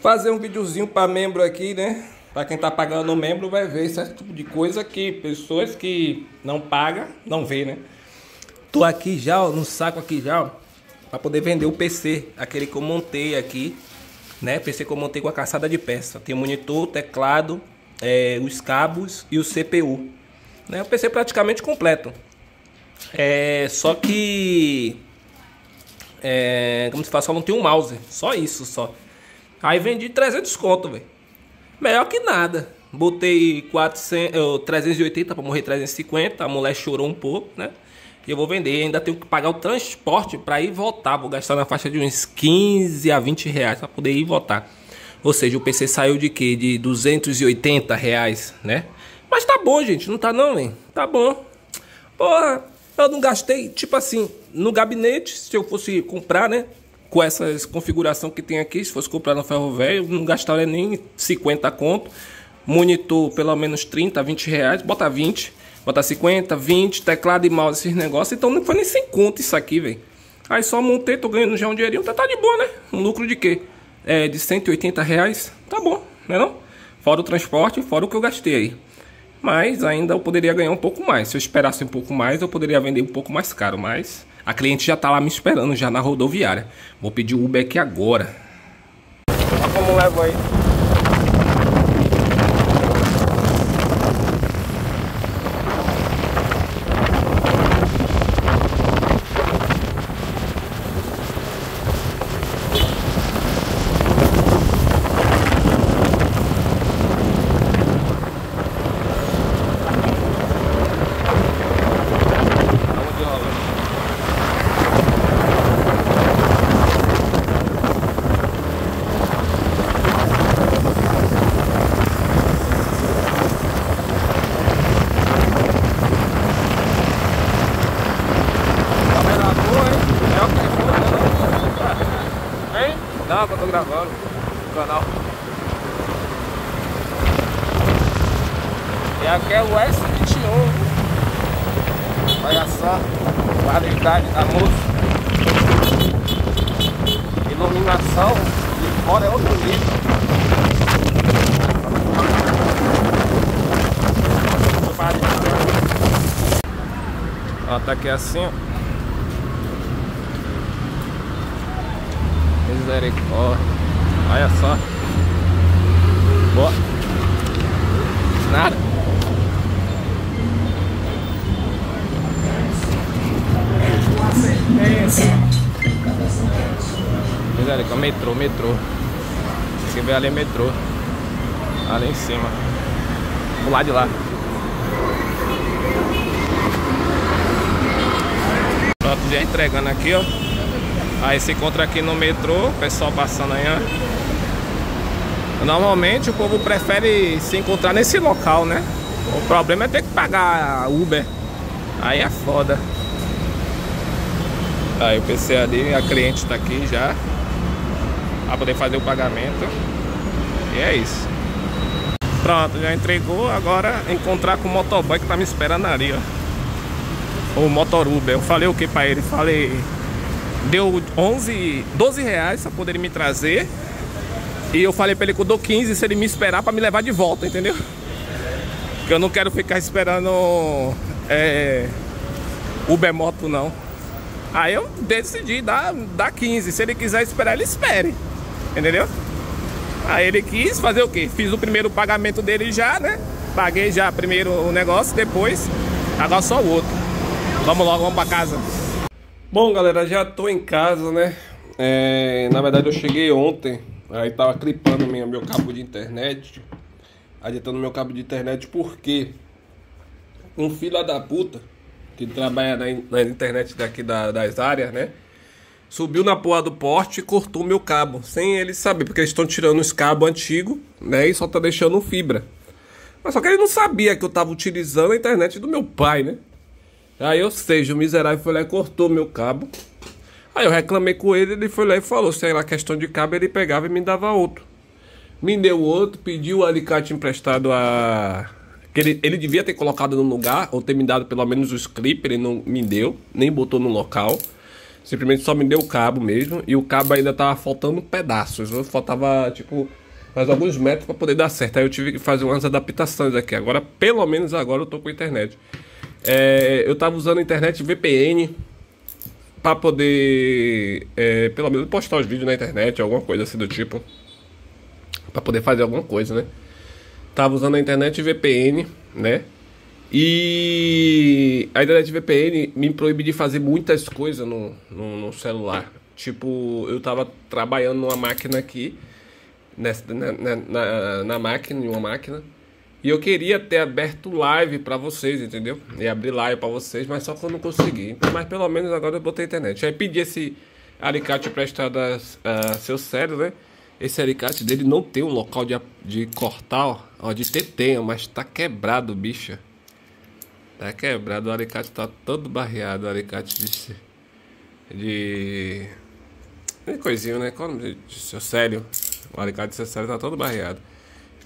Fazer um videozinho para membro aqui, né? Para quem tá pagando membro vai ver esse tipo de coisa que pessoas que não pagam não vê, né? Tô aqui já, ó, no saco aqui já, ó, para poder vender o PC, aquele que eu montei aqui, né? PC que eu montei com a caçada de peça. Tem monitor, teclado, é, os cabos e o CPU. Né? O PC praticamente completo. É, só que é, como se fala, só não tem um mouse, só isso só. Aí vendi 300 conto, velho. Melhor que nada. Botei 400, 380 para morrer 350. A mulher chorou um pouco, né? E eu vou vender. Ainda tenho que pagar o transporte para ir voltar. Vou gastar na faixa de uns 15 a 20 reais para poder ir voltar. Ou seja, o PC saiu de quê? De 280 reais, né? Mas tá bom, gente. Não tá não, hein? Tá bom. Porra, eu não gastei, tipo assim, no gabinete, se eu fosse comprar, né? Com essa configuração que tem aqui, se fosse comprar no ferro velho, não gastaria nem 50 conto. Monitor pelo menos 30, 20 reais, bota 20, bota 50, 20, teclado e mouse, esses negócios. Então não foi nem 100 conto isso aqui, velho. Aí só montei, tô ganhando já um dinheirinho, tá, tá de boa, né? Um lucro de quê? É, de 180 reais, tá bom, né não? Fora o transporte, fora o que eu gastei aí. Mas ainda eu poderia ganhar um pouco mais. Se eu esperasse um pouco mais, eu poderia vender um pouco mais caro, mas a cliente já tá lá me esperando, já na rodoviária. Vou pedir o Uber aqui agora. Olha como levo aí. Não, que eu tô gravando o canal. E aqui é o S21. Olha só, qualidade da luz. Iluminação de fora é outro nível. Ó, tá aqui assim, ó. Misericórdia. Olha só. Boa. Nada. Misericórdia, metrô, metrô. Você vê ali metrô. Ali em cima. Do lado de lá. Pronto, já entregando aqui, ó. Aí se encontra aqui no metrô, pessoal passando aí, ó. Normalmente o povo prefere se encontrar nesse local, né? O problema é ter que pagar Uber. Aí é foda. Aí o PC ali, a cliente tá aqui já. Pra poder fazer o pagamento. E é isso. Pronto, já entregou. Agora encontrar com o motoboy que tá me esperando ali, ó. O motor Uber. Eu falei o que pra ele? Falei deu 11, 12 reais pra poder me trazer. E eu falei pra ele que eu dou 15 se ele me esperar pra me levar de volta, entendeu? Porque eu não quero ficar esperando é, Uber Moto, não. Aí eu decidi dar, dar 15. Se ele quiser esperar, ele espere. Entendeu? Aí ele quis fazer o quê? Fiz o primeiro pagamento dele já, né? Paguei já primeiro o negócio, depois agora só o outro. Vamos logo, vamos pra casa. Bom, galera, já tô em casa, né? É, na verdade, eu cheguei ontem. Aí tava clipando meu, meu cabo de internet. Aditando meu cabo de internet porque um filho da puta que trabalha na, na internet daqui da, das áreas, né? Subiu na porra do porte e cortou meu cabo, sem ele saber, porque eles estão tirando os cabos antigos, né? E só tá deixando fibra. Mas só que ele não sabia que eu tava utilizando a internet do meu pai, né? Aí, ou seja, o miserável foi lá e cortou meu cabo. Aí eu reclamei com ele, ele foi lá e falou, se era questão de cabo, ele pegava e me dava outro. Me deu outro, pediu o alicate emprestado a... Que ele, ele devia ter colocado no lugar, ou ter me dado pelo menos os clipes, ele não me deu, nem botou no local. Simplesmente só me deu o cabo mesmo. E o cabo ainda tava faltando pedaços. Faltava, tipo, mais alguns metros para poder dar certo. Aí eu tive que fazer umas adaptações aqui. Agora, pelo menos agora eu tô com internet. É, eu tava usando a internet VPN para poder, é, pelo menos, postar os vídeos na internet, alguma coisa assim do tipo. para poder fazer alguma coisa, né? Tava usando a internet VPN, né? E a internet VPN me proíbe de fazer muitas coisas no, no, no celular. Tipo, eu tava trabalhando numa máquina aqui, nessa, na, na, na, na máquina, em uma máquina, e eu queria ter aberto live para vocês, entendeu? E abrir live para vocês, mas só que eu não consegui. Mas pelo menos agora eu botei internet. Aí pedi esse alicate prestado a, a seu sério, né? Esse alicate dele não tem um local de, de cortar, ó. ó de tem, mas tá quebrado, bicha. Tá quebrado, o alicate tá todo barreado, o alicate de. De. De coisinho, né? Como de, de seu sério. O alicate de seu sério tá todo barreado.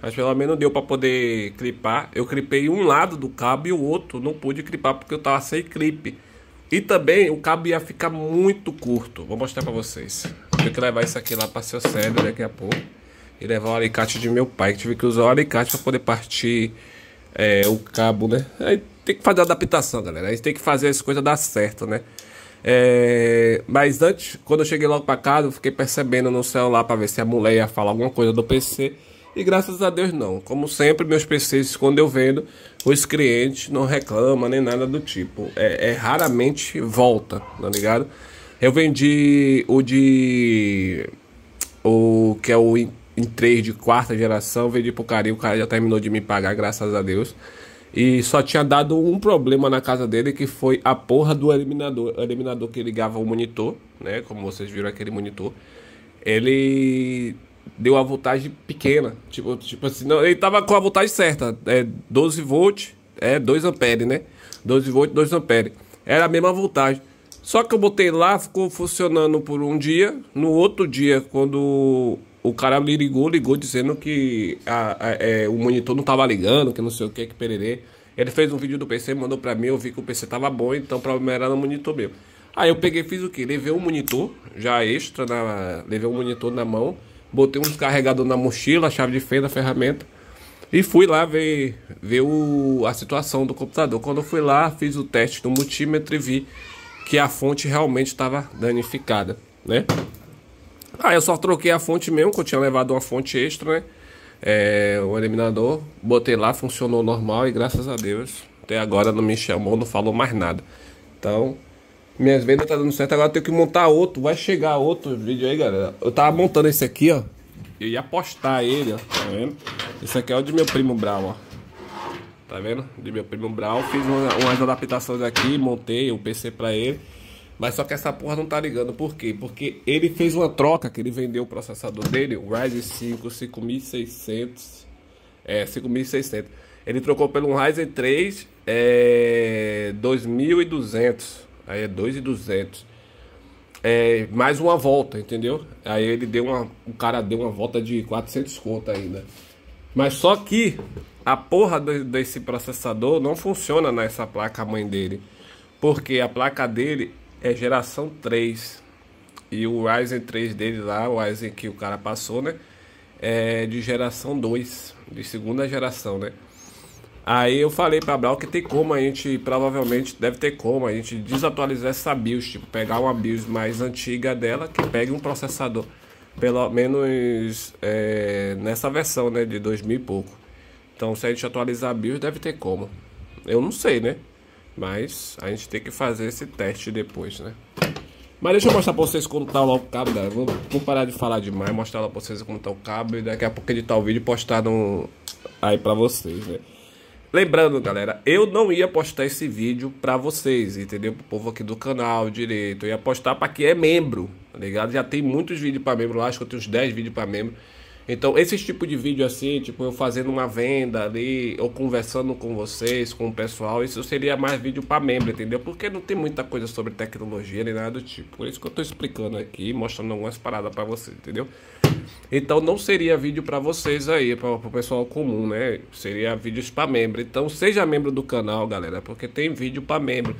Mas pelo menos deu para poder clipar. Eu clipei um lado do cabo e o outro não pude clipar porque eu tava sem clipe. E também o cabo ia ficar muito curto. Vou mostrar para vocês. Tive que levar isso aqui lá para seu cérebro daqui a pouco. E levar o alicate de meu pai. Que tive que usar o alicate para poder partir é, o cabo, né? Aí tem que fazer adaptação, galera. Aí tem que fazer as coisas dar certo, né? É, mas antes, quando eu cheguei logo para casa, eu fiquei percebendo no celular para ver se a mulher ia falar alguma coisa do PC. E graças a Deus não. Como sempre, meus PCs, quando eu vendo, os clientes não reclamam nem nada do tipo. É, é raramente volta, tá ligado? Eu vendi o de. O que é o em, em 3 de quarta geração, vendi pro e o cara já terminou de me pagar, graças a Deus. E só tinha dado um problema na casa dele que foi a porra do eliminador. O eliminador que ligava o monitor, né? Como vocês viram aquele monitor. Ele deu a voltagem pequena. Tipo, tipo assim, não, ele tava com a voltagem certa. É 12 volts, é 2 amperes, né? 12 volts, 2 amperes. Era a mesma voltagem. Só que eu botei lá, ficou funcionando por um dia. No outro dia, quando o cara me ligou, ligou dizendo que a, a, é, o monitor não tava ligando, que não sei o que, que pererê. Ele fez um vídeo do PC, mandou pra mim, eu vi que o PC tava bom, então o problema era no monitor mesmo. Aí eu peguei fiz o que? Levei um monitor, já extra, na, levei um monitor na mão botei um carregador na mochila, chave de fenda, ferramenta. E fui lá ver, ver o, a situação do computador. Quando eu fui lá, fiz o teste do multímetro e vi que a fonte realmente estava danificada, né? Aí eu só troquei a fonte mesmo, que eu tinha levado uma fonte extra, né? É, o eliminador, botei lá, funcionou normal e graças a Deus, até agora não me chamou, não falou mais nada. Então, minhas vendas tá dando certo, agora eu tenho que montar outro. Vai chegar outro vídeo aí, galera. Eu tava montando esse aqui, ó. Eu ia postar ele, ó. Tá vendo? Esse aqui é o de meu primo Brown, ó. Tá vendo? De meu primo Brown. Fiz uma, umas adaptações aqui, montei o PC pra ele. Mas só que essa porra não tá ligando. Por quê? Porque ele fez uma troca que ele vendeu o processador dele, o Ryzen 5 5600. É, 5600. Ele trocou pelo um Ryzen 3 é, 2200. Aí é 2,200. É, mais uma volta, entendeu? Aí ele deu uma. O cara deu uma volta de 400 conto ainda. Mas só que a porra desse processador não funciona nessa placa mãe dele. Porque a placa dele é geração 3. E o Ryzen 3 dele lá, o Ryzen que o cara passou, né? É de geração 2. De segunda geração, né? Aí eu falei pra Brau que tem como a gente, provavelmente deve ter como a gente desatualizar essa BIOS, tipo, pegar uma BIOS mais antiga dela, que pegue um processador, pelo menos é, nessa versão, né, de 2000 e pouco. Então se a gente atualizar a BIOS, deve ter como. Eu não sei, né? Mas a gente tem que fazer esse teste depois, né? Mas deixa eu mostrar pra vocês como tá o cabo, né? Vou, vou, parar de falar demais, mostrar lá pra vocês como tá o cabo e daqui a pouco editar o vídeo e postar no... aí pra vocês, né? Lembrando, galera, eu não ia postar esse vídeo pra vocês, entendeu? Pro povo aqui do canal direito. Eu ia postar pra quem é membro, tá ligado? Já tem muitos vídeos pra membro lá, acho que eu tenho uns 10 vídeos pra membro. Então, esse tipo de vídeo assim, tipo eu fazendo uma venda ali, ou conversando com vocês, com o pessoal, isso seria mais vídeo para membro, entendeu? Porque não tem muita coisa sobre tecnologia nem nada do tipo. Por isso que eu tô explicando aqui, mostrando algumas paradas para vocês, entendeu? Então não seria vídeo para vocês aí, para o pessoal comum, né? Seria vídeos para membro. Então seja membro do canal, galera, porque tem vídeo para membro.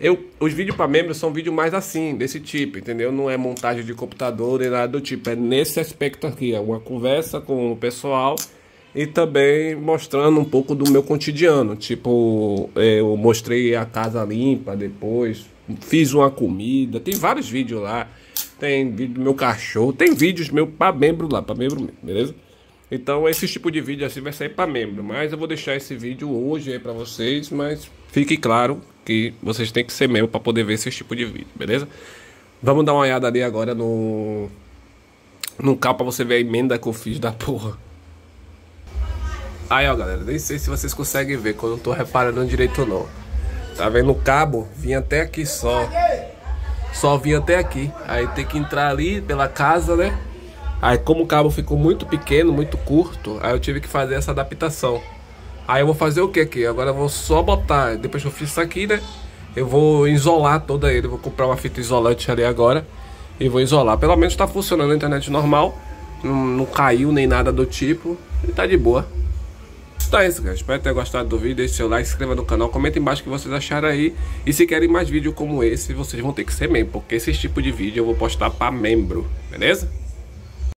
Eu, os vídeos para membros são vídeos mais assim, desse tipo, entendeu? Não é montagem de computador nem nada do tipo. É nesse aspecto aqui, é uma conversa com o pessoal e também mostrando um pouco do meu cotidiano. Tipo, é, eu mostrei a casa limpa depois, fiz uma comida, tem vários vídeos lá. Tem vídeo do meu cachorro, tem vídeos meu para membro lá, para membro mesmo, beleza? Então esse tipo de vídeo assim vai sair para membro, mas eu vou deixar esse vídeo hoje aí para vocês, mas fique claro que vocês têm que ser membro para poder ver esse tipo de vídeo, beleza? Vamos dar uma olhada ali agora no no carro para você ver a emenda que eu fiz da porra. Aí ó galera, nem sei se vocês conseguem ver quando eu tô reparando direito ou não. Tá vendo o cabo? Vinha até aqui só. Só vinha até aqui. Aí tem que entrar ali pela casa, né? Aí como o cabo ficou muito pequeno, muito curto, aí eu tive que fazer essa adaptação. Aí eu vou fazer o que aqui? Agora eu vou só botar, depois que eu fiz isso aqui, né? Eu vou isolar toda ele, vou comprar uma fita isolante ali agora e vou isolar. Pelo menos tá funcionando a internet normal, não, não caiu nem nada do tipo e tá de boa. Isso, galera. Espero ter gostado do vídeo. Deixe seu like, se inscreva no canal, comenta embaixo o que vocês acharam aí. E se querem mais vídeo como esse, vocês vão ter que ser membro, porque esse tipo de vídeo eu vou postar para membro, beleza?